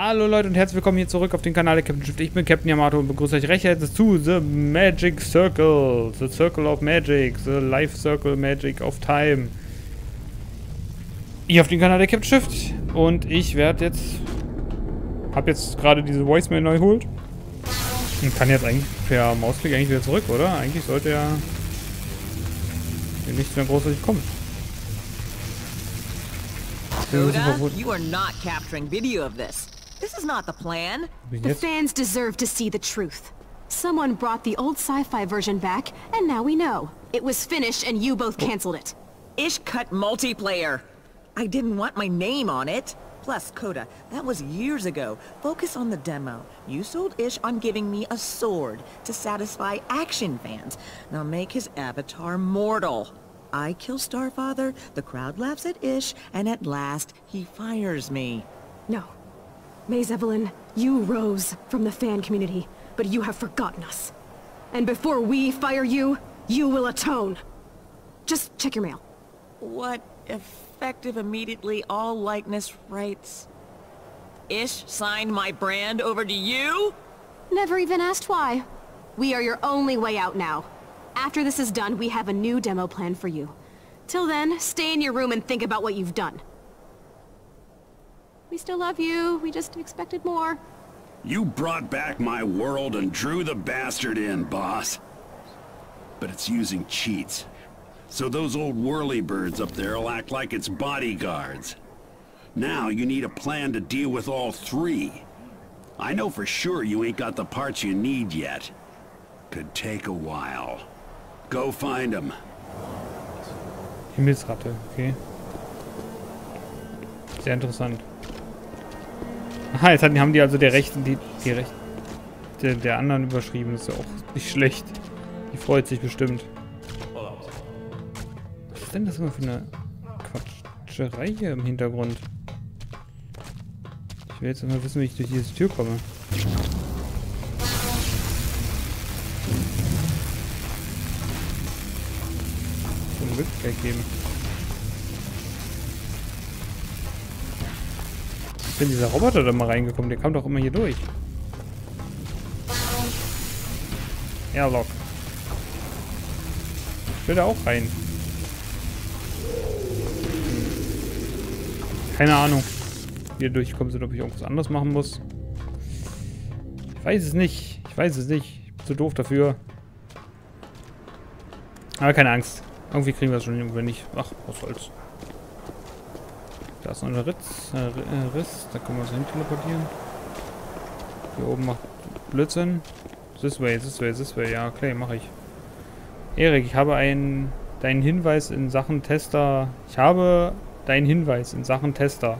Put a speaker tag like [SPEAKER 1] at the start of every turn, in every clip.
[SPEAKER 1] Hallo Leute und herzlich willkommen hier zurück auf den Kanal der Captain Shift. Ich bin Captain Yamato und begrüße euch recht herzlich zu The Magic Circle. The Circle of Magic. The Life Circle Magic of Time. Hier auf den Kanal der Captain Shift. Und ich werde jetzt... Hab jetzt gerade diese Voicemail neu geholt. Und kann jetzt eigentlich per Mausklick eigentlich wieder zurück, oder? Eigentlich sollte ja... nichts mehr großartig kommen.
[SPEAKER 2] Koda, you are not capturing video of this. This is not the plan.
[SPEAKER 3] The fans deserve to see the truth. Someone brought the old sci-fi version back, and now we know. It was finished and you both cancelled it.
[SPEAKER 2] Ish cut multiplayer. I didn't want my name on it. Plus, Coda, that was years ago. Focus on the demo. You sold Ish on giving me a sword to satisfy action fans. Now make his avatar mortal. I kill Starfather, the crowd laughs at Ish, and at last, he fires me.
[SPEAKER 3] No. Maze Evelyn, you rose from the fan community, but you have forgotten us. And before we fire you, you will atone. Just check your mail.
[SPEAKER 2] What effective immediately all likeness rights? Ish signed my brand over to you?
[SPEAKER 3] Never even asked why. We are your only way out now. After this is done, we have a new demo plan for you. Till then, stay in your room and think about what you've done. We still love you. We just expected more.
[SPEAKER 4] You brought back my world and drew the bastard in, boss. But it's using cheats. So those old whirly birds up there will act like it's bodyguards. Now you need a plan to deal with all three. I know for sure you ain't got the parts you need yet. Could take a while. Go find them.
[SPEAKER 1] Himmelsratte, okay. Sehr interessant. Aha, jetzt haben die also der Rechten, die, die Rechte der, der anderen überschrieben. Ist ja auch nicht schlecht. Die freut sich bestimmt. Was ist denn das immer für eine Quatscherei hier im Hintergrund? Ich will jetzt immer wissen, wie ich durch diese Tür komme. Möglichkeit geben. Bin dieser Roboter da mal reingekommen? Der kam doch immer hier durch. Airlock. Ich will da auch rein. Keine Ahnung, wie wir durchkommen sind, ob ich irgendwas anderes machen muss. Ich weiß es nicht. Ich weiß es nicht. Ich bin zu doof dafür. Aber keine Angst. Irgendwie kriegen wir es schon wenn nicht. Ach, was soll's. Da ist noch ein Ritz, äh, äh, Riss, da können wir uns hin teleportieren. Hier oben macht Blödsinn. This way, this way, this way. Ja, okay, mache ich. Erik, ich habe einen, deinen Hinweis in Sachen Tester. Ich habe deinen Hinweis in Sachen Tester,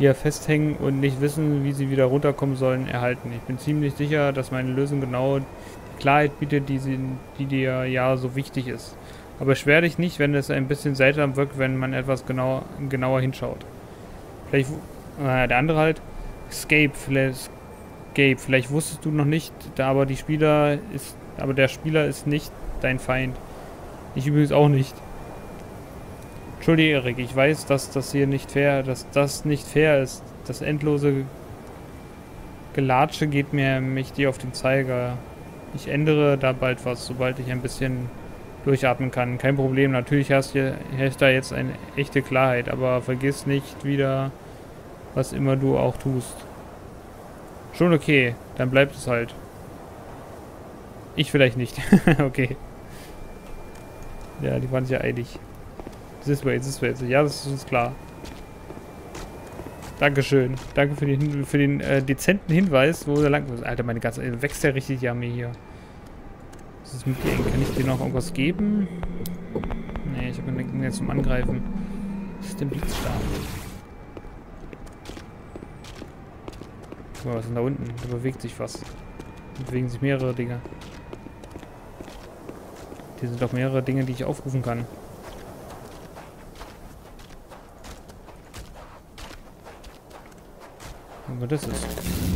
[SPEAKER 1] die ja festhängen und nicht wissen, wie sie wieder runterkommen sollen, erhalten. Ich bin ziemlich sicher, dass meine Lösung genau die Klarheit bietet, die, sie, die dir ja so wichtig ist. Aber beschwer dich nicht, wenn es ein bisschen seltsam wirkt, wenn man etwas genau, genauer hinschaut. Vielleicht, äh, der andere halt, Escape, vielleicht, Escape, vielleicht wusstest du noch nicht, da aber die Spieler ist, aber der Spieler ist nicht dein Feind. Ich übrigens auch nicht. Entschuldige, Erik, ich weiß, dass das hier nicht fair, dass das nicht fair ist. Das endlose Gelatsche geht mir mächtig auf den Zeiger. Ich ändere da bald was, sobald ich ein bisschen durchatmen kann. Kein Problem, natürlich hast du hast da jetzt eine echte Klarheit, aber vergiss nicht wieder, was immer du auch tust. Schon okay, dann bleibt es halt. Ich vielleicht nicht. okay. Ja, die waren sich ja einig. This way, this way. Ja, das ist uns klar. Dankeschön. Danke für den, für den äh, dezenten Hinweis, wo er lang... Alter, meine ganze... Wächst ja richtig mir hier. Was ist mit dir? Kann ich dir noch irgendwas geben? Nee, ich habe nichts mehr zum Angreifen. Was ist denn Blitzstab? Guck mal, was ist denn da unten? Da bewegt sich was. Da bewegen sich mehrere Dinge. Hier sind doch mehrere Dinge, die ich aufrufen kann. Was das ist.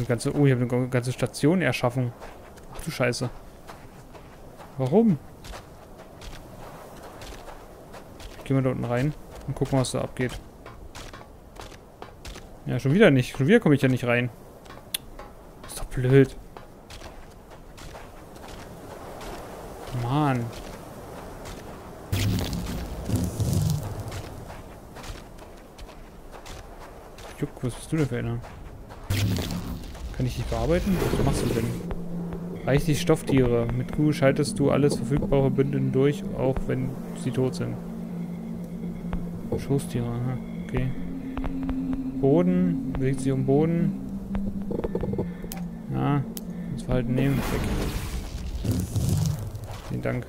[SPEAKER 1] Eine ganze, oh, ich habe eine ganze Station erschaffen. Ach du Scheiße. Warum? Gehen wir da unten rein und gucken, was da abgeht. Ja, schon wieder nicht. Schon wieder komme ich ja nicht rein. Ist doch blöd. Mann. Juck, was bist du denn für einer? Kann ich dich bearbeiten? Was machst du denn? Reich die Stofftiere. Mit Q schaltest du alles verfügbare Bünden durch, auch wenn sie tot sind. Schoßtiere, aha. Okay. Boden. Bewegt sich um Boden. Ja. Das Verhalten nehmen. Weg. Vielen Dank.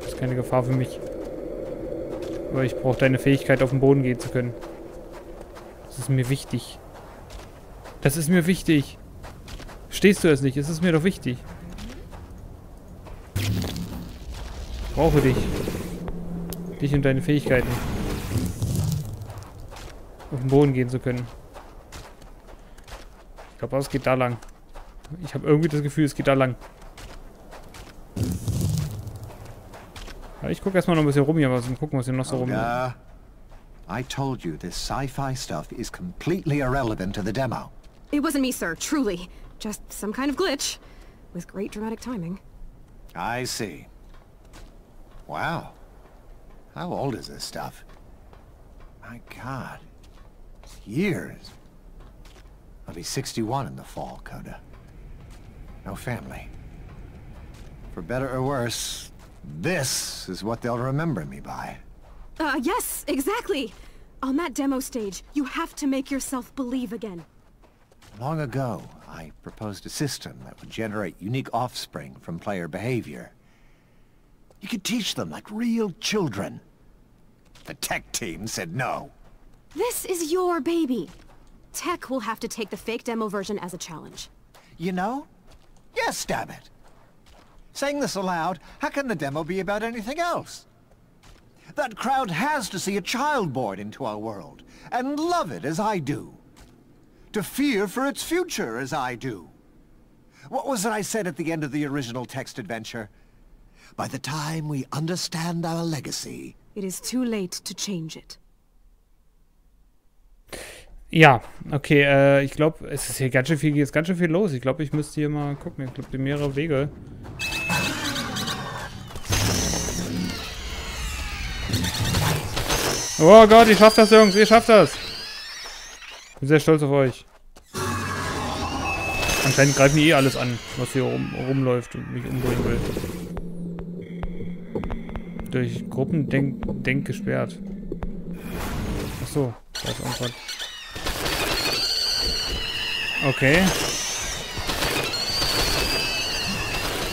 [SPEAKER 1] Das ist keine Gefahr für mich. Aber ich brauche deine Fähigkeit, auf den Boden gehen zu können. Das ist mir wichtig. Das ist mir wichtig. Stehst du es nicht? Es ist mir doch wichtig. Ich brauche dich. Dich und deine Fähigkeiten. Auf den Boden gehen zu können. Ich glaube, es geht da lang. Ich habe irgendwie das Gefühl, es geht da lang. Ja, ich gucke erstmal noch ein bisschen rum hier, was gucken, was hier noch so rum.
[SPEAKER 5] Uh, I told you this sci-fi stuff is completely irrelevant to the demo.
[SPEAKER 3] It wasn't me, sir, truly. Just some kind of glitch. With great dramatic timing.
[SPEAKER 5] I see. Wow. How old is this stuff? My god. It's years. I'll be 61 in the fall, Coda. No family. For better or worse, this is what they'll remember me by.
[SPEAKER 3] Uh, yes, exactly! On that demo stage, you have to make yourself believe again.
[SPEAKER 5] Long ago, I proposed a system that would generate unique offspring from player behavior. You could teach them like real children. The tech team said no.
[SPEAKER 3] This is your baby. Tech will have to take the fake demo version as a challenge.
[SPEAKER 5] You know? Yes, damn it. Saying this aloud, how can the demo be about anything else? That crowd has to see a child born into our world, and love it as I do. To fear for its future as I do. What was it I said at the end of the original text adventure? By the time we understand our legacy...
[SPEAKER 3] It is too late to change it.
[SPEAKER 1] Ja, okay, äh, ich glaube, es ist hier ganz schön viel, hier ist ganz schön viel los. Ich glaube, ich müsste hier mal gucken. Ich glaube, mehrere Wege. Oh Gott, ihr schafft das, Jungs, ihr schafft das. Ich bin sehr stolz auf euch. Anscheinend greifen die eh alles an, was hier rum, rumläuft und mich umbringen will. Durch Gruppendenk Denk gesperrt. Achso, da ist irgendwas. Okay.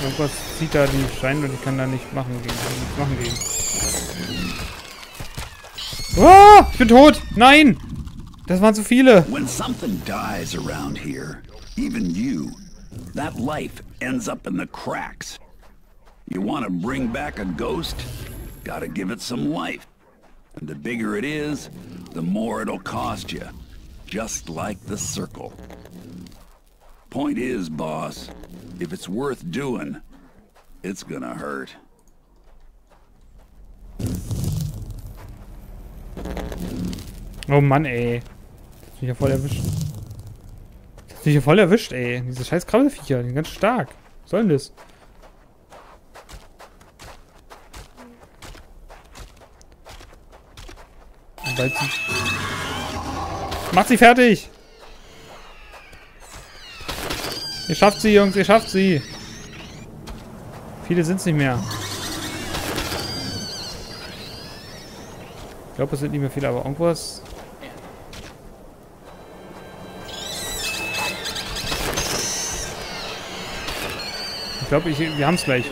[SPEAKER 1] Irgendwas zieht da die Steine und ich kann da nicht machen gegen. Nichts machen gegen. Oh, ich bin tot! Nein! Das waren zu viele!
[SPEAKER 4] When something dies around here, even you, that life ends up in the cracks. You want to bring back a ghost? Gotta give it some life. And the bigger it is, the more it'll cost you. Just like the circle. Point is, boss, if it's worth doing, it's gonna hurt.
[SPEAKER 1] Oh Mann, ey. Mich ja voll erwischt. Mich ja voll erwischt, ey. Diese scheiß Krabbelfiecher, die sind ganz stark. Was soll denn das? Bald. Macht sie fertig! Ihr schafft sie, Jungs, ihr schafft sie! Viele sind es nicht mehr. Ich glaube, es sind nicht mehr viele, aber irgendwas... glaube, wir haben es gleich.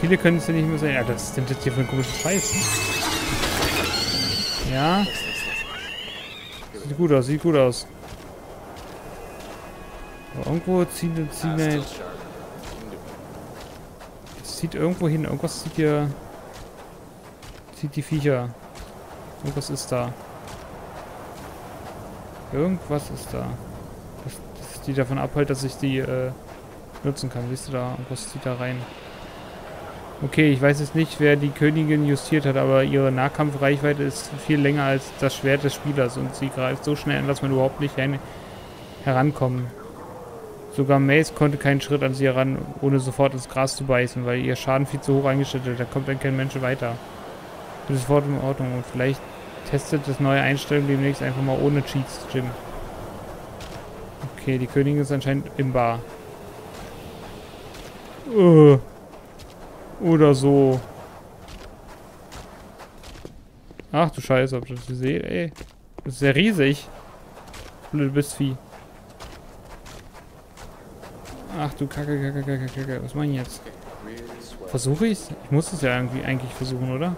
[SPEAKER 1] Viele können es ja nicht mehr sehen. Ja, das denn das hier für ein komischer Scheiß? Ja. Sieht gut aus, sieht gut aus. Aber irgendwo ziehen, ziehen wir... Zieht irgendwo hin. Irgendwas zieht hier... Zieht die Viecher. Irgendwas ist da. Irgendwas ist da. Das, das die davon abhält, dass ich die äh, nutzen kann. Siehst du da? Irgendwas zieht da rein. Okay, ich weiß jetzt nicht, wer die Königin justiert hat, aber ihre Nahkampfreichweite ist viel länger als das Schwert des Spielers und sie greift so schnell an, dass man überhaupt nicht herankommt. Sogar Mace konnte keinen Schritt an sie heran, ohne sofort ins Gras zu beißen, weil ihr Schaden viel zu hoch eingestellt ist. Da kommt dann kein Mensch weiter. Das ist sofort in Ordnung und vielleicht testet das neue Einstellung demnächst einfach mal ohne Cheats, Jim. Okay, die Königin ist anscheinend im Bar. Uh. Oder so. Ach du Scheiße, ob das seht, ey. Das ist ja riesig. Blöde Bissvieh. Ach du Kacke, Kacke, Kacke, Kacke. Was mach ich jetzt? Versuche ich's? Ich muss es ja irgendwie eigentlich versuchen, oder?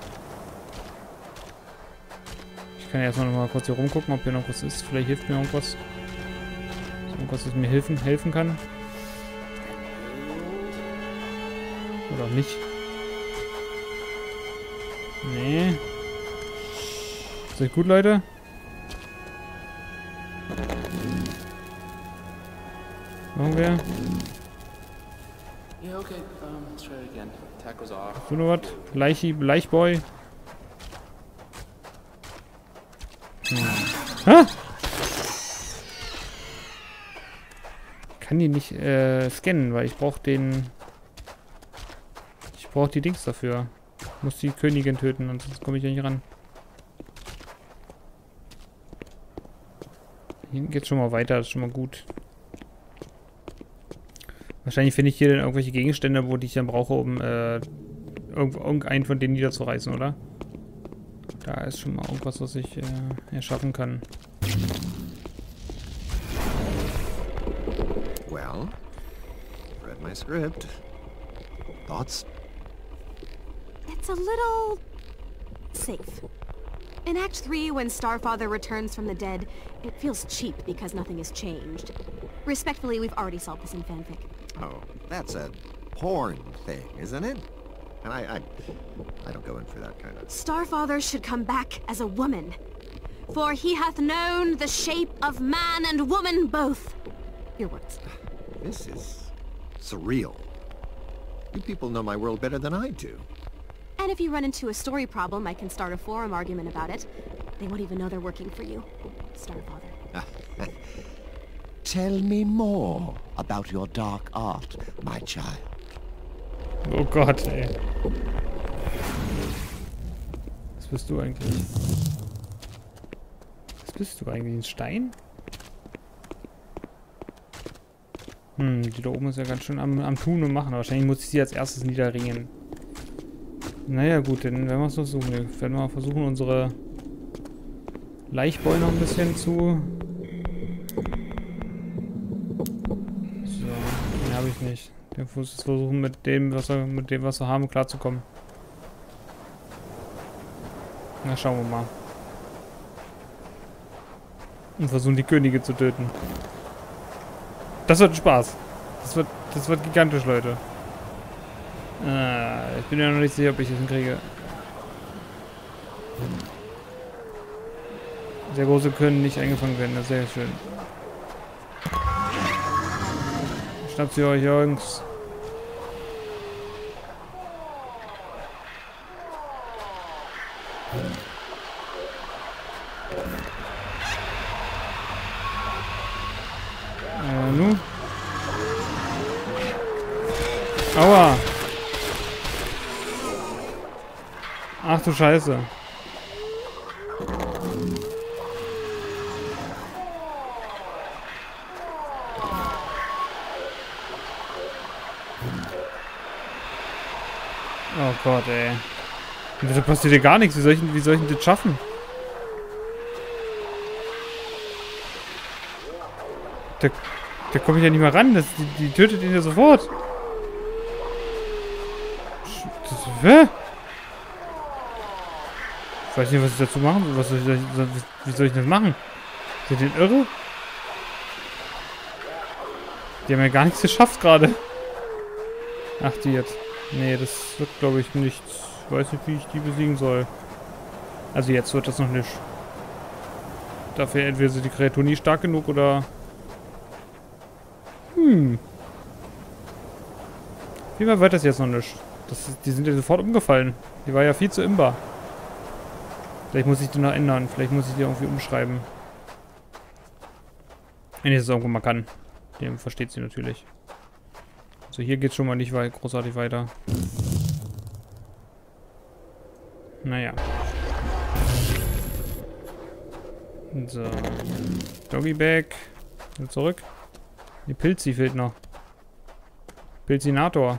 [SPEAKER 1] Ich kann ja erstmal noch mal kurz hier rumgucken, ob hier noch was ist. Vielleicht hilft mir irgendwas. Irgendwas, das mir helfen, helfen kann. Oder nicht. Nee. Ist das gut, Leute? Machen wir.
[SPEAKER 6] Yeah, okay. Um, let's try it again. Tackles off.
[SPEAKER 1] Du noch was? Leichi, Leichboy? Hm. Ha! Kann die nicht äh, scannen, weil ich brauche den... Brauche die Dings dafür. Muss die Königin töten, sonst komme ich ja nicht ran. Hier geht's schon mal weiter, das ist schon mal gut. Wahrscheinlich finde ich hier dann irgendwelche Gegenstände, wo die ich dann brauche, um äh, irgendeinen von denen niederzureißen, oder? Da ist schon mal irgendwas, was ich äh, erschaffen kann.
[SPEAKER 5] Well, read my script. Thoughts?
[SPEAKER 3] It's a little... safe. In Act 3, when Starfather returns from the dead, it feels cheap because nothing has changed. Respectfully, we've already solved this in fanfic.
[SPEAKER 5] Oh, that's a porn thing, isn't it? And I, I, I don't go in for that kind of...
[SPEAKER 3] Starfather should come back as a woman. For he hath known the shape of man and woman both. Your words.
[SPEAKER 5] This is surreal. You people know my world better than I do.
[SPEAKER 3] And if you run into a story problem, I can start a forum argument about it. They won't even know they're working for you. Starfather.
[SPEAKER 5] Tell me more about your dark art, my child.
[SPEAKER 1] Oh Gott, ey. Was bist du eigentlich? Was bist du eigentlich? Ein Stein? Hm, die da oben ist ja ganz schön am, am Tun und Machen. Wahrscheinlich muss ich sie als erstes niederringen. Naja, gut, dann werden wir es versuchen. Wir werden mal versuchen, unsere Leichboy noch ein bisschen zu... So, den habe ich nicht. Der muss jetzt versuchen, mit dem, was wir, mit dem, was wir haben, klarzukommen. Na, schauen wir mal. Und versuchen, die Könige zu töten. Das wird Spaß. Das wird, das wird gigantisch, Leute. Äh, ich bin ja noch nicht sicher, ob ich das hinkriege. Sehr große können nicht eingefangen werden, das ist sehr schön. Schnappt sie euch, Jungs. Äh, nu? Aua! Du Scheiße. Oh Gott, ey. Da passiert ja gar nichts. Wie soll ich, wie soll ich das schaffen? Da, da komme ich ja nicht mehr ran. Das, die, die tötet ihn ja sofort. Das, hä? Ich weiß nicht, was ich dazu machen soll. Was soll ich, wie soll ich das machen? Sind die irre? Die haben ja gar nichts geschafft gerade. Ach, die jetzt. Nee, das wird, glaube ich, nichts. Ich weiß nicht, wie ich die besiegen soll. Also jetzt wird das noch nicht. Dafür entweder sind die Kreaturen nie stark genug oder... Hm. Wie weit wird das jetzt noch nicht? Das die sind ja sofort umgefallen. Die war ja viel zu imbar. Vielleicht muss ich die noch ändern. Vielleicht muss ich die irgendwie umschreiben. Wenn ich das irgendwo mal kann. Dem versteht sie natürlich. So, hier geht's schon mal nicht weit, großartig weiter. Naja. So. Doggy Bag. Zurück. Die Pilzi fehlt noch. Pilzinator.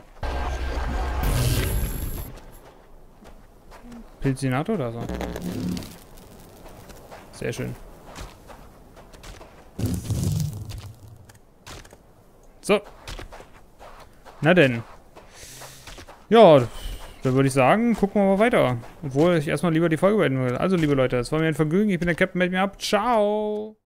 [SPEAKER 1] Pilzinator, da ist er. Sehr schön. So. Na denn. Ja, dann würde ich sagen, gucken wir mal weiter. Obwohl ich erstmal lieber die Folge beenden will. Also, liebe Leute, es war mir ein Vergnügen. Ich bin der Captain, meld mir ab. Ciao.